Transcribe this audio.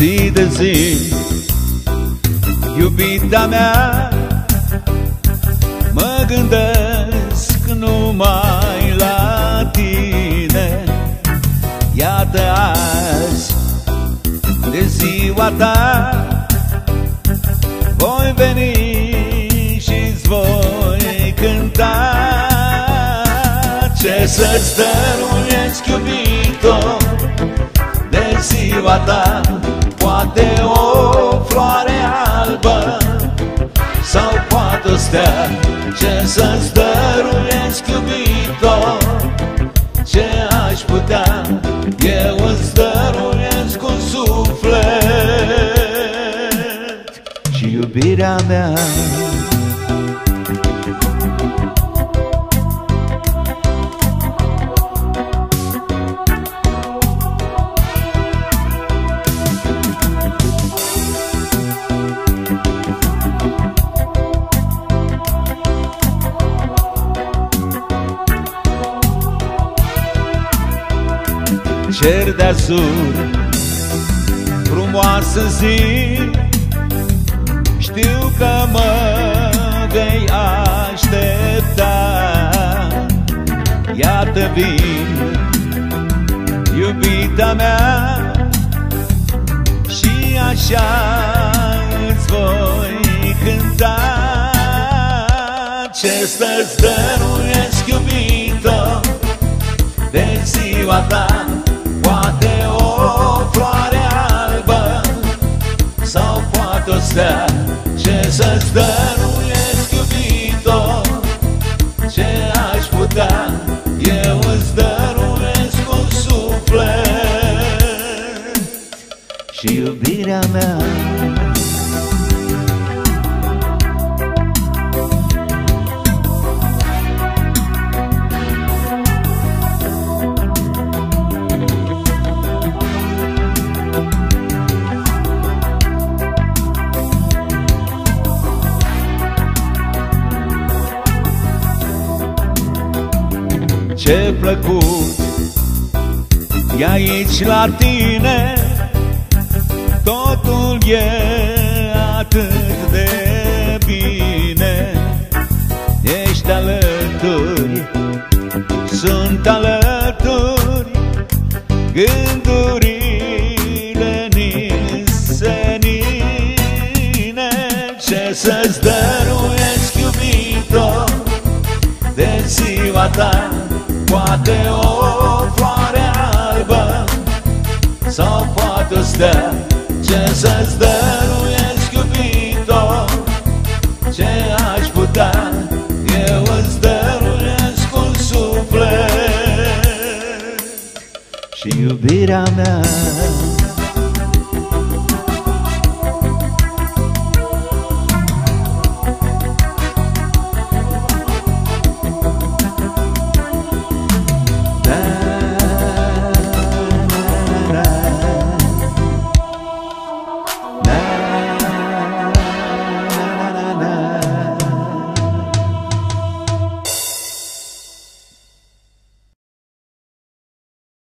de zi Iubita mea Mă gândesc numai la tine. Iată azi de ziua ta Voi veni și-ți voi cânta. Ce să-ți dăruiesc iubito De ziua ta poate o stea Ce să-ți dăruiesc iubito Ce aș putea? Eu îți dăruiesc cu suflet. Și iubirea mea cer deasupra Frumoasă zi Știu că mă vei aștepta. Iată vin Iubita mea Și așa îți voi cânta. Ce să-ți dăruiesc iubito De ziua ta Sau poate o stea Ce să-ți dăruiesc iubito Ce aș putea ce plăcut. E aici la tine Totul e atât de bine. Ești alături Sunt alături Gândurile nisenine Ce să-ți dăruiesc iubito De ziua ta Poate o floare albă. Sau poate o stea Ce să-ți dăruiesc iubito Ce aș putea Eu îți dăruiesc un suflet? Și iubirea mea